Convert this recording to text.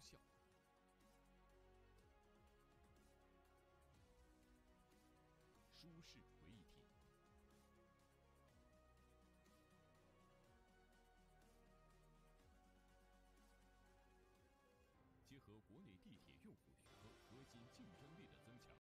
效舒适为一体，结合国内地铁用户。